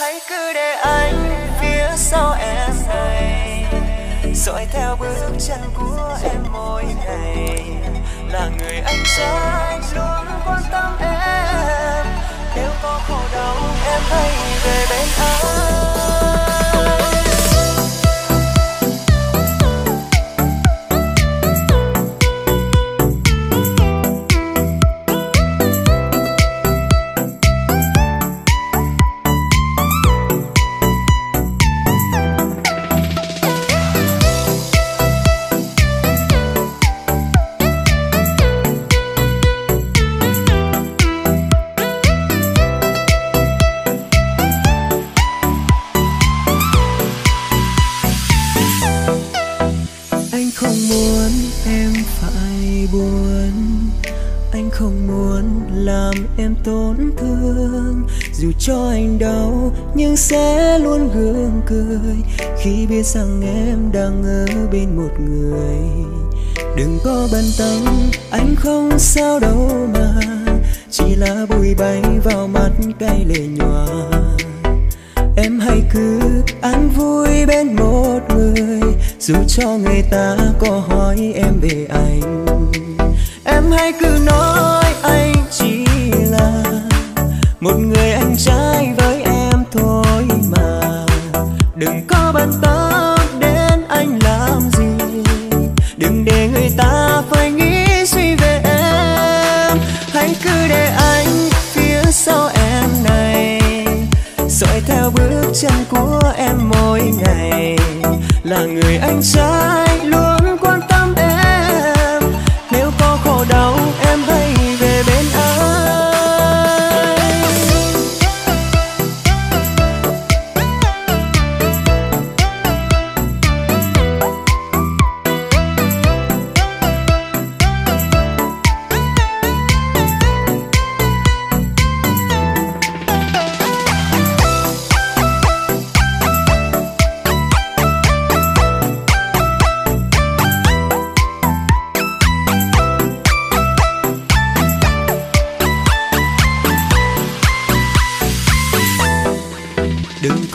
hãy cứ để anh phía sau em này. Dõi theo bước chân của em mỗi ngày. Là người anh trai luôn quan tâm em. Nếu có khổ đau, em hãy về bên anh. Không muốn, em phải buồn. Anh không muốn làm em tổn thương. Dù cho anh đau, nhưng sẽ luôn gượng cười. Khi biết rằng em đang ở bên một người. Đừng có bận tâm anh không sao đâu mà. Chỉ là bụi bay vào mắt cay lệ nhòa em hãy cứ ăn vui bên một người. Dù cho người ta có hỏi em về anh, em hãy cứ nói người anh trai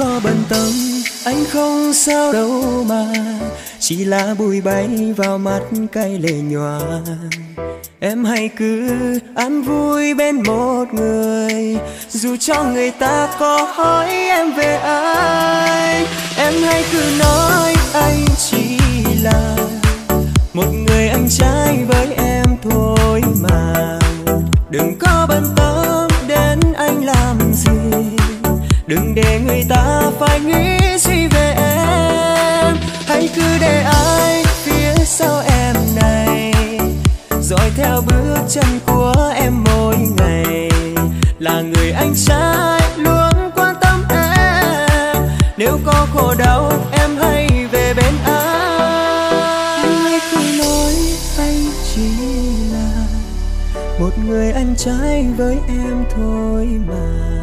có bận tâm, anh không sao đâu mà. Chỉ là bụi bay vào mắt cay lệ nhòa. Em hãy cứ ăn vui bên một người. Dù cho người ta có hỏi em về ai, em hãy cứ nói anh chỉ là một người anh trai với em. Phải nghĩ gì về em? Hãy cứ để anh phía sau em này. Dõi theo bước chân của em mỗi ngày. Là người anh trai, luôn quan tâm em. Nếu có khổ đau, em hãy về bên anh. Hãy cứ nói anh chỉ là một người anh trai với em thôi mà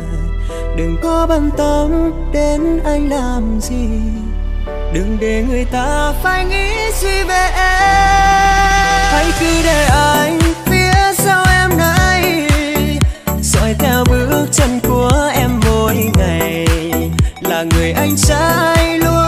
đừng có bận tâm đến anh làm gì. Đừng để người ta phải nghĩ suy về em. Hãy cứ để anh phía sau em này dõi theo bước chân của em mỗi ngày. Là người anh trai luôn.